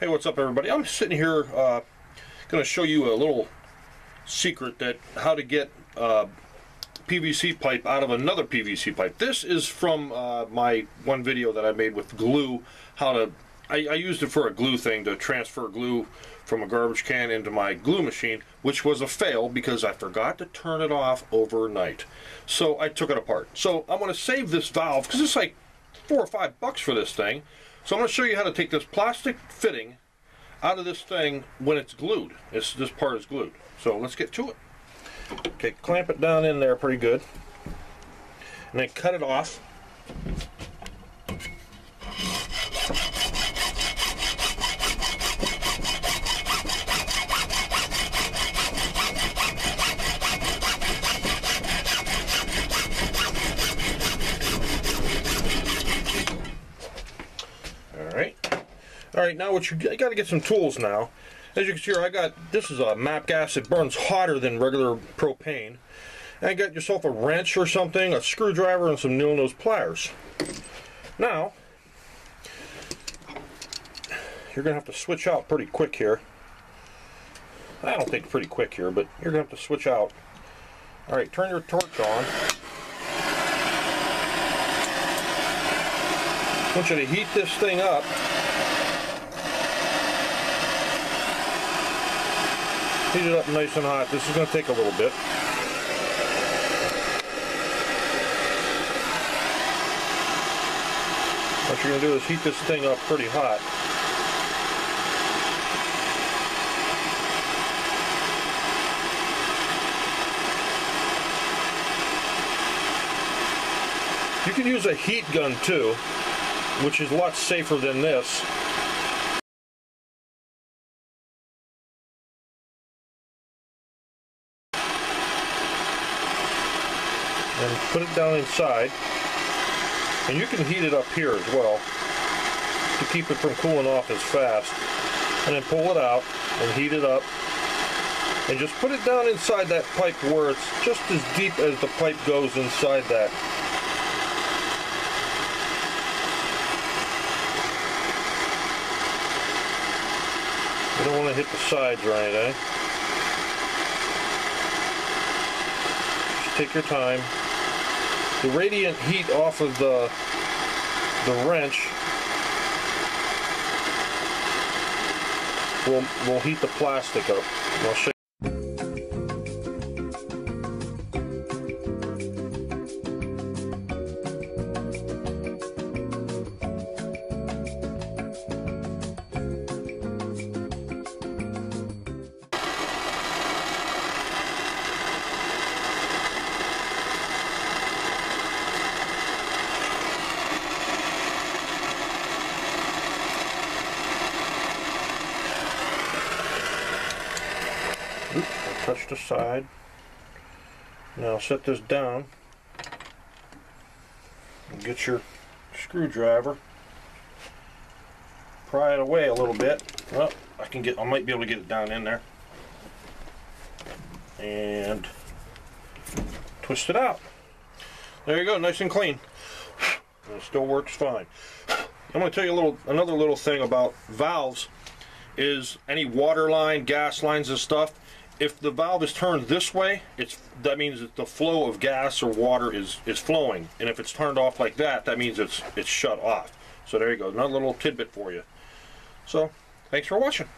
Hey, what's up, everybody? I'm sitting here uh, going to show you a little secret that how to get uh, PVC pipe out of another PVC pipe. This is from uh, my one video that I made with glue. How to I, I used it for a glue thing to transfer glue from a garbage can into my glue machine, which was a fail because I forgot to turn it off overnight. So I took it apart. So I'm going to save this valve because it's like four or five bucks for this thing. So I'm going to show you how to take this plastic fitting out of this thing when it's glued. It's, this part is glued. So let's get to it. Okay, clamp it down in there pretty good. And then cut it off. All right, now what you, got to get some tools now. As you can see here, I got, this is a MAPP gas. It burns hotter than regular propane. And I got yourself a wrench or something, a screwdriver, and some needle nose pliers. Now, you're going to have to switch out pretty quick here. I don't think pretty quick here, but you're going to have to switch out. All right, turn your torch on. I want you to heat this thing up Heat it up nice and hot. This is going to take a little bit. What you're going to do is heat this thing up pretty hot. You can use a heat gun too, which is a lot safer than this. And put it down inside. And you can heat it up here as well to keep it from cooling off as fast. And then pull it out and heat it up. And just put it down inside that pipe where it's just as deep as the pipe goes inside that. You don't want to hit the sides or anything. Just take your time the radiant heat off of the the wrench will will heat the plastic up. I'll touch the side. Now set this down. and Get your screwdriver. Pry it away a little bit. Well, I can get. I might be able to get it down in there. And twist it out. There you go, nice and clean. And it still works fine. I'm going to tell you a little, another little thing about valves. Is any water line, gas lines, and stuff if the valve is turned this way, it's that means that the flow of gas or water is is flowing, and if it's turned off like that, that means it's it's shut off. So there you go, another little tidbit for you. So, thanks for watching.